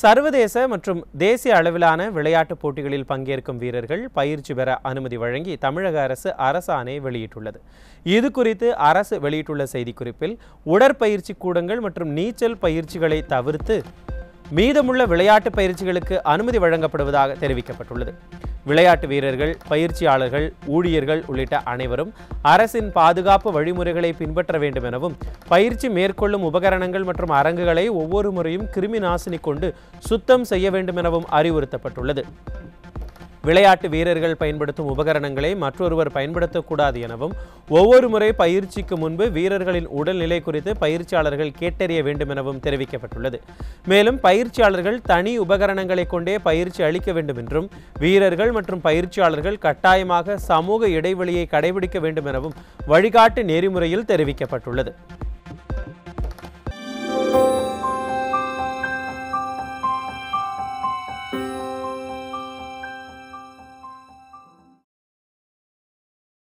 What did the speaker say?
சர்வதேச மற்றும் தேசிய அளவிலான விளையாட்டுப் போட்டிகளில் பங்கேற்கும் வீரர்கள் பயிற்சி பெற அனுமதி வழங்கி தமிழக அரசு அரசாணை வெளியிட்டுள்ளது. இது குறித்து அரசு வெளியிட்டுள்ள செய்திக்குறிப்பில் உடற்பயிற்சி கூடங்கள் மற்றும் நீச்சல் பயிற்சிகளை தவிர்த்து மீதமுள்ள விளையாட்டு பயிற்சிகளுக்கு அனுமதி வழங்கப்படுவதாக தெரிவிக்கப்பட்டுள்ளது. விளையாட்டு வீரர்கள் பயிற்சியாளர்கள் ஊழியர்கள் உள்ளிட்ட அனைவரும் அரசின் பாதுகாப்பு வழிமுறைகளை பின்பற்ற வேண்டும் எனவும் பயிற்சி மேற்கொள்ளும் உபகரணங்கள் மற்றும் அரங்குகளை ஒவ்வொரு முறையும் கிருமி நாசினி கொண்டு சுத்தம் செய்ய வேண்டும் எனவும் அறிவுறுத்தப்பட்டுள்ளது. விளையாட்டு வீரர்கள் பயன்படுத்தும் உபகரணங்களை மற்றொருவர் பயன்படுத்தக்கூடாது எனவும் ஒவ்வொரு முறை பயிற்சிக்கு முன்பு வீரர்களின் உடல்நிலை குறித்து பயிற்சியாளர்கள் கேட்டறிய வேண்டும் எனவும் தெரிவிக்கப்பட்டுள்ளது. மேலும் பயிற்சியாளர்கள் தனி உபகரணங்களை கொண்டே பயிற்சி அளிக்க வேண்டும் என்றும் வீரர்கள் மற்றும் பயிற்சியாளர்கள் கட்டாயமாக சமூக இடைவெளியை கடைபிடிக்க வேண்டும் எனவும் வழிகாட்டு நெறிமுறையில் தெரிவிக்கப்பட்டுள்ளது.